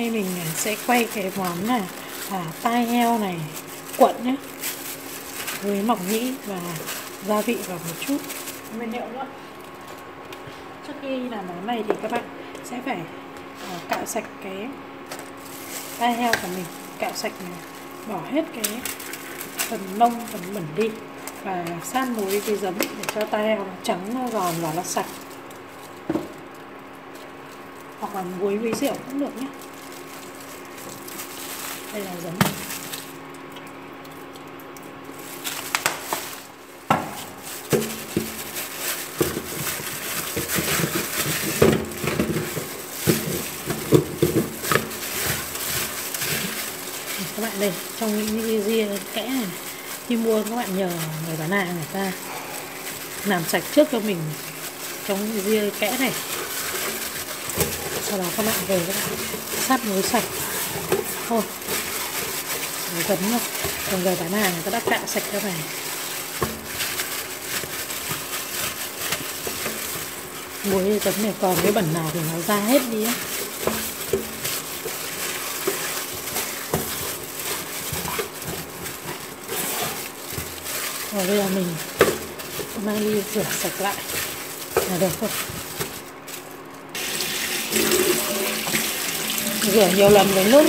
nay mình à, sẽ quay cái món là à, tai heo này cuộn nhé với mỏng nhĩ và gia vị vào một chút. Nguyên liệu nữa trước khi làm món này thì các bạn sẽ phải à, cạo sạch cái tai heo của mình cạo sạch này, bỏ hết cái phần lông phần bẩn đi và san muối với giấm để cho tai heo nó trắng nó giòn và nó sạch. Hoặc là muối với rượu cũng được nhé đây là giấm các bạn đây, trong những cái ria kẽ này, khi mua các bạn nhờ người bán hàng người ta làm sạch trước cho mình trong cái ria kẽ này. Sau đó các bạn về các bạn sát muối sạch. Thôi giấm thôi còn người bán hàng người ta đã cạo sạch cho này muối tấm này còn cái bẩn nào thì nó ra hết đi á. Rồi bây giờ mình mang đi rửa sạch lại. Là được thôi rửa nhiều lần với nước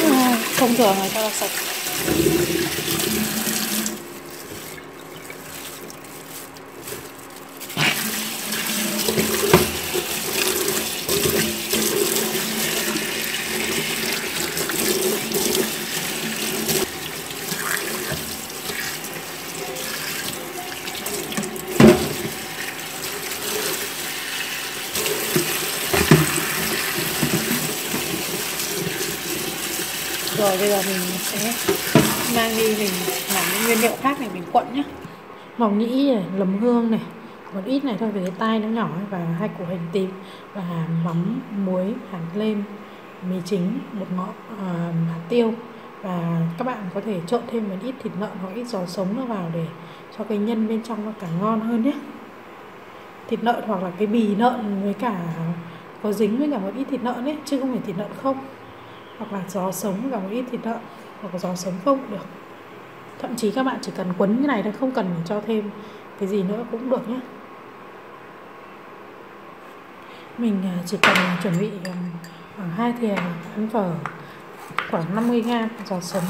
không thường là cho sạch rồi bây giờ mình sẽ mang đi mình làm những nguyên liệu khác này mình cuộn nhé mỏng nhĩ này lấm hương này một ít này thôi vì cái tai nó nhỏ và hai củ hành tím và mắm muối hạt lên mì chính một ngọn à, hạt tiêu. Và các bạn có thể trộn thêm một ít thịt lợn hoặc ít giò sống nó vào để cho cái nhân bên trong nó càng ngon hơn nhé. Thịt lợn hoặc là cái bì lợn với cả có dính với cả một ít thịt lợn ấy chứ không phải thịt lợn không. Hoặc là giò sống và một ít thịt lợn hoặc là giò sống không cũng được. Thậm chí các bạn chỉ cần quấn như này thôi, không cần cho thêm cái gì nữa cũng được nhé mình à, chỉ cần à, chuẩn bị à, khoảng hai thìa ăn phở, khoảng 50 g giò sống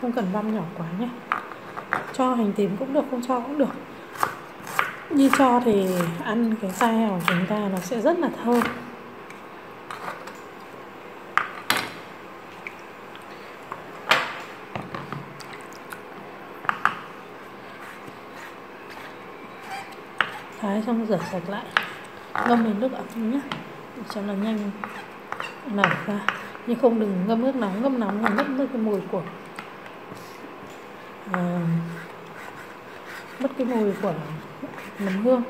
không cần băm nhỏ quá nhé cho hành tím cũng được, không cho cũng được như cho thì ăn cái tai heo của chúng ta nó sẽ rất là thơm. Thái xong rửa sạch lại. Ngâm đến nước ấm nhé để cho nó nhanh nở ra. Nhưng không đừng ngâm nước nóng. Ngâm nóng là mất ờ, mất cái mùi của à, mất cái mùi của nấm hương.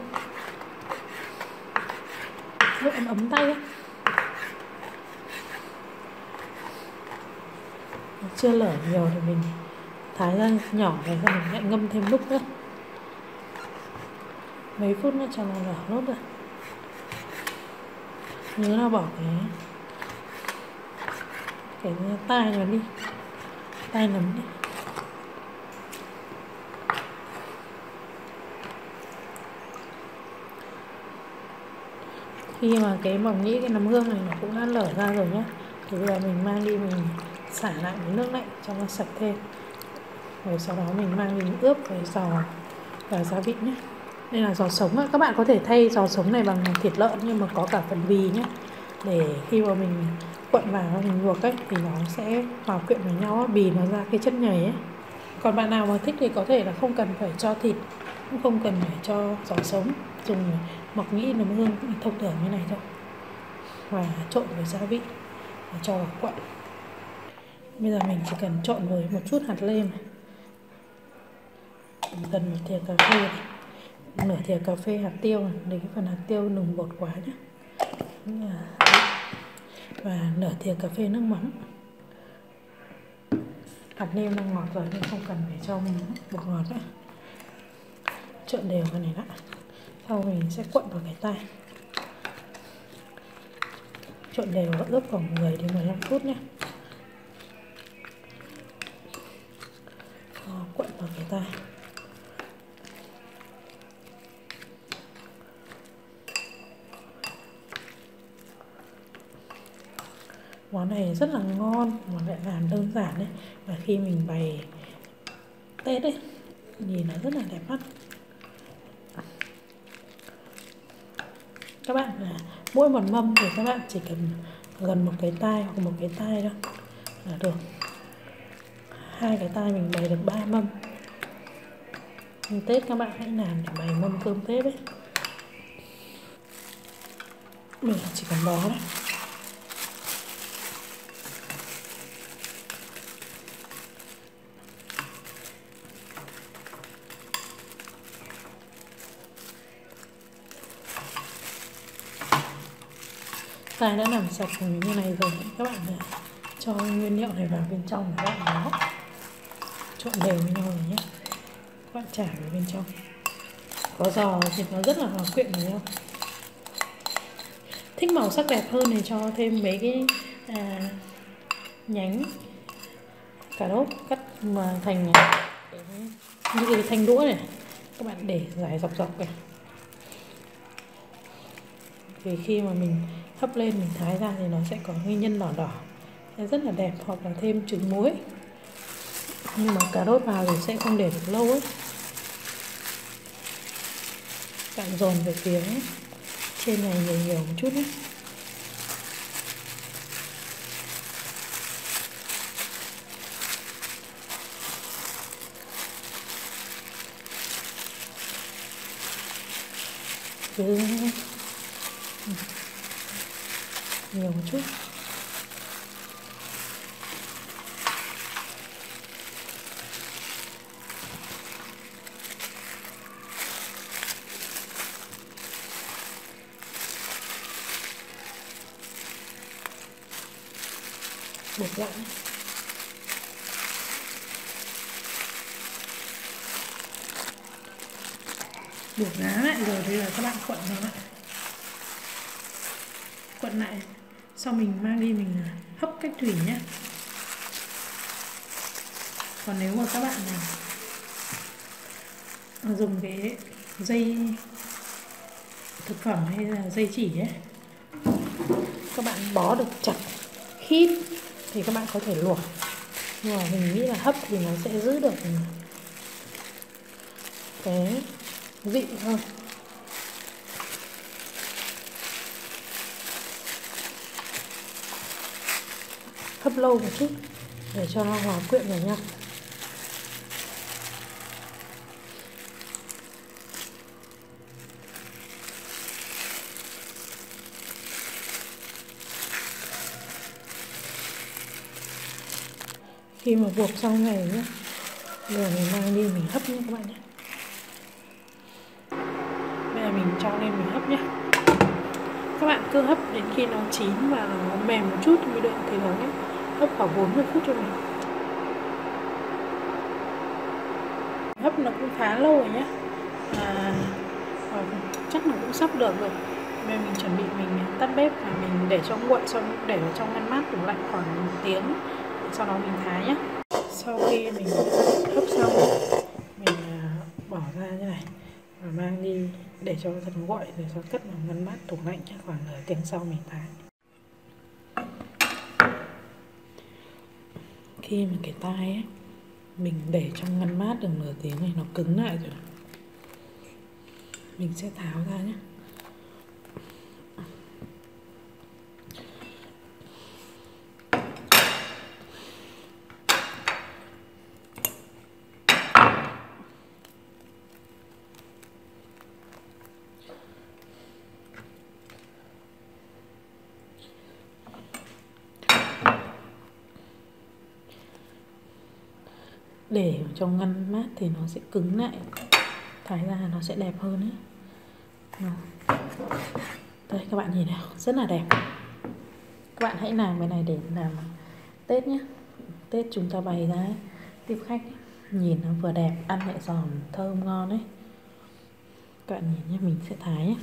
Nước ấm ấm tay ấy. chưa lở nhiều thì mình thái ra nhỏ rồi xong mình lại ngâm thêm lúc nữa. Mấy phút nữa cho nó lở nốt rồi. Nhớ là bỏ cái cái tai nó đi. Tai nấm đi. Khi mà cái mỏng nhĩ, cái nấm hương này nó cũng đã lở ra rồi nhá. Thì bây giờ mình mang đi, mình xả lại với nước lạnh cho nó sạch thêm. Rồi sau đó mình mang đi ướp với giò và gia vị nhé đây là giò sống các bạn có thể thay giò sống này bằng thịt lợn nhưng mà có cả phần bì nhé để khi mà mình cuộn vào, mình luộc ấy, thì nó sẽ hòa quyện với nhau bì nó ra cái chất nhầy ấy. Còn bạn nào mà thích thì có thể là không cần phải cho thịt, cũng không cần phải cho giò sống. Dùng mọc nhĩ nấm hương thông thường như này thôi và trộn với gia vị và cho vào quậy bây giờ mình chỉ cần trộn với một chút hạt lem gần một thìa cà phê này. nửa thìa cà phê hạt tiêu này. để cái phần hạt tiêu đừng bột quá nhé và nửa thìa cà phê nước mắm hạt nêm đang ngọt rồi nên không cần phải cho bột ngọt nữa trộn đều cái này đã sau mình sẽ cuộn vào cái tay trộn đều ướp khoảng 10 đến 15 phút nhé. Ờ, Đó, cuộn vào cái tay món này rất là ngon món lại làm đơn giản đấy. Và khi mình bày tết ấy nhìn nó rất là đẹp mắt. Các bạn. Là mỗi một mâm thì các bạn chỉ cần gần một cái tay hoặc một cái tay thôi là được. Hai cái tay mình bày được ba mâm. Nhưng tết các bạn hãy làm để bày mâm cơm tết đấy mình chỉ cần bó đấy tay đã làm sạch như này rồi. Các bạn cho nguyên liệu này vào bên trong các bạn nó trộn đều với nhau rồi nhé. Các bạn trải vào bên trong. Có giò thì nó rất là hòa quyện với nhau thích màu sắc đẹp hơn thì cho thêm mấy cái à, nhánh cà rốt cắt mà thành như cái thanh đũa này. Các bạn để dài dọc dọc này. Vì khi mà mình hấp lên mình thái ra thì nó sẽ có nguyên nhân đỏ đỏ. Rất là đẹp hoặc là thêm trứng muối. Nhưng mà cà rốt vào thì sẽ không để được lâu ấy. Bạn dồn về phía trên này nhiều nhiều một chút ấy, cứ nhiều một chút. Buộc lại buộc lá lại rồi bây giờ các bạn cuộn nó lại. Cuộn lại sau mình mang đi, mình à, hấp cách thủy nhé còn nếu mà các bạn à, dùng cái dây thực phẩm hay là dây chỉ ấy, các bạn bó được chặt, khít thì các bạn có thể luộc. Nhưng mà mình nghĩ là hấp thì nó sẽ giữ được cái vị hơn hấp lâu một chút để cho nó hòa quyện vào nhau. Khi mà buộc xong này nhé giờ mình mang đi mình hấp nhé các bạn nhé. Bây giờ mình cho lên mình hấp nhé. Các bạn cứ hấp đến khi nó chín và nó mềm một chút mới được, thì nó nhé hấp khoảng 40 phút cho mình hấp nó cũng khá lâu rồi nhé à, chắc là cũng sắp được rồi. Nên mình chuẩn bị mình tắt bếp và mình để cho nguội xong để ở trong ngăn mát tủ lạnh khoảng một tiếng. Sau đó mình thái nhé sau khi mình hấp xong mình à, bỏ ra như này và mang đi để cho thật nguội rồi sau cất vào ngăn mát tủ lạnh chắc khoảng nửa tiếng sau mình thái. Khi mà cái tai ấy mình để trong ngăn mát được nửa tiếng này, nó cứng lại rồi. Mình sẽ tháo ra nhé để trong ngăn mát thì nó sẽ cứng lại. Thái ra nó sẽ đẹp hơn ấy. Đây, các bạn nhìn nào rất là đẹp. Các bạn hãy làm cái này để làm tết nhé tết chúng ta bày ra tiếp khách nhìn nó vừa đẹp, ăn lại giòn, thơm ngon đấy các bạn nhìn nhé mình sẽ thái nhé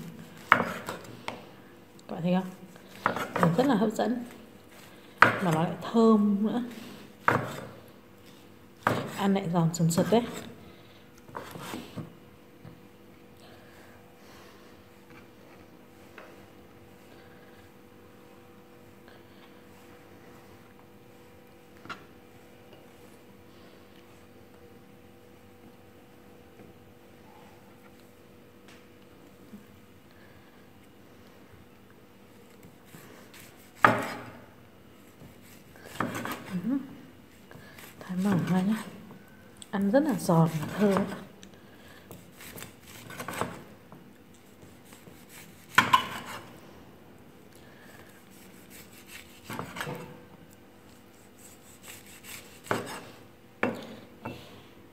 các bạn thấy không? Rất là hấp dẫn. Mà nó lại thơm nữa ăn lại giòn sần sật đấy. Thái mỏng ra nhá ăn rất là giòn và thơm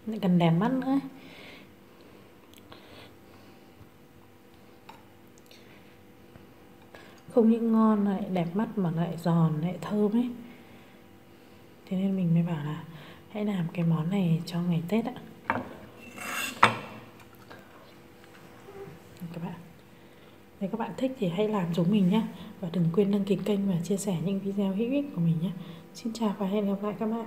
lại cần đẹp mắt nữa. Không những ngon lại đẹp mắt mà lại giòn lại thơm ấy. Thế nên mình mới bảo là hãy làm cái món này cho ngày tết ạ. Các bạn. Nếu các bạn thích thì hãy làm giống mình nhé và đừng quên đăng ký kênh và chia sẻ những video hữu ích của mình nhé xin chào và hẹn gặp lại các bạn.